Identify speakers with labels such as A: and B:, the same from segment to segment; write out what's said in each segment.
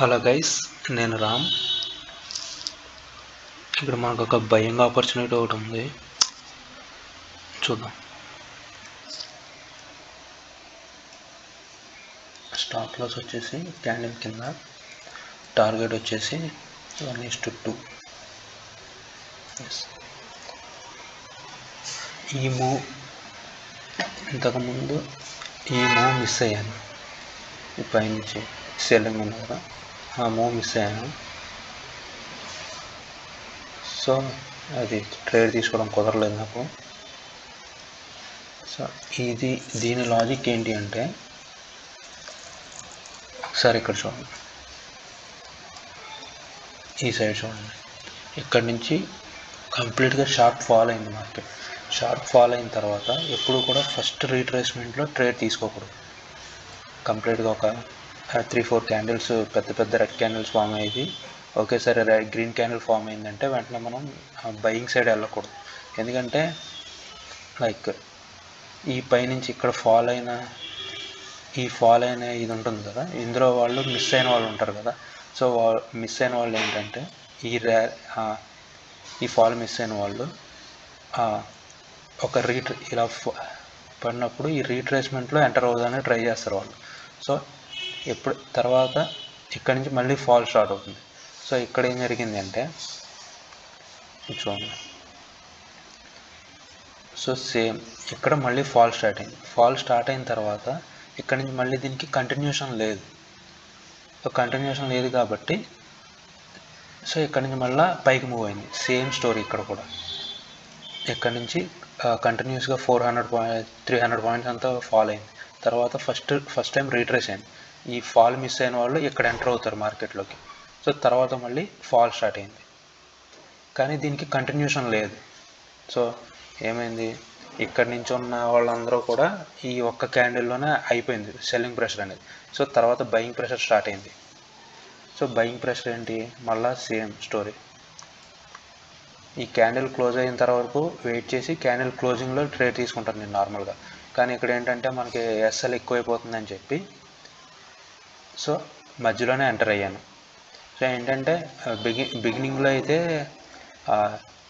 A: Hello guys నేను రామ్. ఇక్కడ మనకు ఒక భయంగా ఆపర్చునిటీ ఒకటి ఉంది. చూద్దాం. స్టాప్ లాస్ వచ్చేసి క్యాండిల్ కింద. టార్గెట్ వచ్చేసి వన్ ఇస్ టు టూ ఈ మూవ్ ఇంతకుముందు ఈ మూవ్ మిస్ అయ్యాను. ఈ పైనుంచి సెల్లింగ్ ఉంది కదా ఆ మిస్ అయ్యాను సో అది ట్రేడ్ తీసుకోవడం కుదరలేదు నాకు. సో ఇది దీని లాజిక్ ఏంటి అంటే ఒకసారి ఇక్కడ చూడండి. ఈ సైడ్ చూడండి. ఇక్కడ నుంచి కంప్లీట్గా షార్ప్ ఫాల్ అయింది మార్కెట్ షార్ప్ ఫాల్ అయిన తర్వాత ఎప్పుడు కూడా ఫస్ట్ రీట్రేస్మెంట్లో ట్రేడ్ తీసుకోకూడదు. కంప్లీట్గా ఒక త్రీ ఫోర్ క్యాండిల్స్ పెద్ద పెద్ద రెడ్ క్యాండిల్స్ ఫామ్ అయ్యి ఒకేసారి రెడ్ గ్రీన్ క్యాండిల్ ఫామ్ అయిందంటే వెంటనే మనం బయింగ్ సైడ్ వెళ్ళకూడదు. ఎందుకంటే లైక్ ఈ పైనుంచి ఇక్కడ ఫాల్ అయిన ఈ ఫాల్ అయిన ఇది ఉంటుంది కదా ఇందులో వాళ్ళు మిస్ అయిన వాళ్ళు ఉంటారు కదా. సో మిస్ అయిన వాళ్ళు ఏంటంటే ఈ రే ఈ ఫాల్ మిస్ అయిన వాళ్ళు ఒక రీట్రే ఇలా పడినప్పుడు ఈ రీట్రేస్మెంట్లో ఎంటర్ అవుదాన్ని ట్రై చేస్తారు వాళ్ళు. సో ఎప్పుడు తర్వాత ఇక్కడ నుంచి మళ్ళీ ఫాల్ స్టార్ట్ అవుతుంది. సో ఇక్కడ ఏం జరిగింది అంటే చూడండి. సో సేమ్ ఇక్కడ మళ్ళీ ఫాల్ స్టార్ట్ అయింది. ఫాల్ స్టార్ట్ అయిన తర్వాత ఇక్కడ నుంచి మళ్ళీ దీనికి కంటిన్యూషన్ లేదు. సో కంటిన్యూషన్ లేదు కాబట్టి సో ఇక్కడ నుంచి మళ్ళీ పైకి మూవ్ అయింది. సేమ్ స్టోరీ ఇక్కడ కూడా. ఇక్కడ నుంచి కంటిన్యూస్గా four hundred point three hundred points అంతా ఫాల్ అయింది. తర్వాత ఫస్ట్ ఫస్ట్ టైం రీట్రేస్ అయింది. ఈ ఫాల్ మిస్ అయిన వాళ్ళు ఇక్కడ ఎంటర్ అవుతారు మార్కెట్లోకి. సో తర్వాత మళ్ళీ ఫాల్ స్టార్ట్ అయింది. కానీ దీనికి కంటిన్యూషన్ లేదు. సో ఏమైంది? ఇక్కడి నుంచి ఉన్న వాళ్ళందరూ కూడా ఈ ఒక్క క్యాండిల్లోనే అయిపోయింది సెల్లింగ్ ప్రెషర్ అనేది. సో తర్వాత బయింగ్ ప్రెషర్ స్టార్ట్ అయింది. సో బయింగ్ ప్రెషర్ ఏంటి? మళ్ళా సేమ్ స్టోరీ ఈ క్యాండిల్ క్లోజ్ అయిన తర్వాత వరకు వెయిట్ చేసి క్యాండిల్ క్లోజింగ్లో ట్రేడ్ తీసుకుంటాను నేను నార్మల్గా కానీ ఇక్కడ ఏంటంటే మనకి ఎస్ఎల్ ఎక్కువైపోతుందని చెప్పి సో మధ్యలోనే ఎంటర్ అయ్యాను. సో ఏంటంటే బిగి బిగినింగ్లో అయితే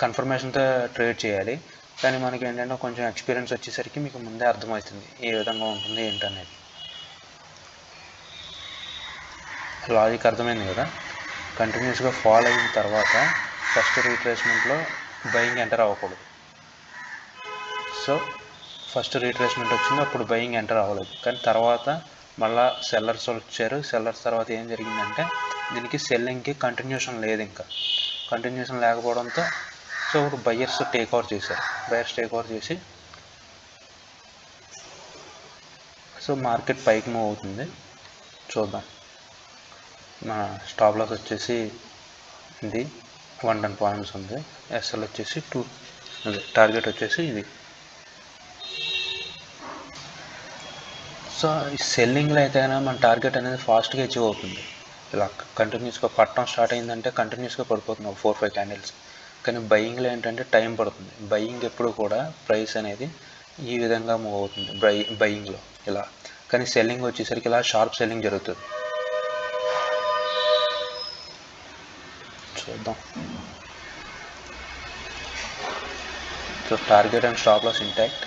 A: కన్ఫర్మేషన్తో ట్రేడ్ చేయాలి. కానీ మనకి ఏంటంటే కొంచెం ఎక్స్పీరియన్స్ వచ్చేసరికి మీకు ముందే అర్థమవుతుంది ఏ విధంగా ఉంటుంది ఏంటనేది. లాజిక్ అర్థమైంది కదా? కంటిన్యూస్గా ఫాలో అయిన తర్వాత ఫస్ట్ రీట్రేస్మెంట్లో బయింగ్ ఎంటర్ అవ్వకూడదు. సో ఫస్ట్ రీట్రేస్మెంట్ వచ్చింది అప్పుడు బయింగ్ ఎంటర్ అవ్వలేదు. కానీ తర్వాత మళ్ళా సెల్లర్స్ వచ్చారు. సెల్లర్స్ తర్వాత ఏం జరిగిందంటే దీనికి సెల్లింగ్కి కంటిన్యూషన్ లేదు ఇంకా. కంటిన్యూషన్ లేకపోవడంతో సో ఇప్పుడు బయ్యర్స్ టేక్ ఓవర్ చేశారు. బయర్స్ టేక్ ఓవర్ చేసి సో మార్కెట్ పైకి మూవ్ అవుతుంది. చూద్దాం. మా స్టాప్ లాస్ వచ్చేసి ఇది వన్ టెన్ పాయింట్స్ ఉంది ఎస్ఎల్ వచ్చేసి టూ అదే టార్గెట్ వచ్చేసి ఇది. సో ఈ సెల్లింగ్లో అయితే మన టార్గెట్ అనేది ఫాస్ట్గా అచీవ్ అవుతుంది. ఇలా కంటిన్యూస్గా పట్టడం స్టార్ట్ అయిందంటే కంటిన్యూస్గా పడిపోతుంది ఒక ఫోర్ ఫైవ్ క్యాండిల్స్. కానీ బయింగ్లో ఏంటంటే టైం పడుతుంది. బయింగ్ ఎప్పుడు కూడా ప్రైస్ అనేది ఈ విధంగా మూవ్ అవుతుంది బై బయింగ్లో ఇలా. కానీ సెల్లింగ్ వచ్చేసరికి ఇలా షార్ప్ సెల్లింగ్ జరుగుతుంది. చూద్దాం. So target and stop loss intact.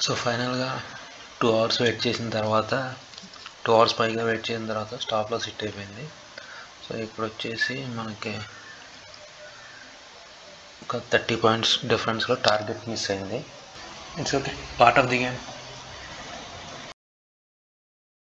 A: So ఫైనల్గా టూ అవర్స్ వెయిట్ చేసిన తర్వాత టూ అవర్స్ పైగా వెయిట్ చేసిన తర్వాత స్టాప్లో సిట్ అయిపోయింది. సో ఇప్పుడు వచ్చేసి మనకి ఒక థర్టీ పాయింట్స్ డిఫరెన్స్లో టార్గెట్ మిస్ అయింది. It's okay part of the game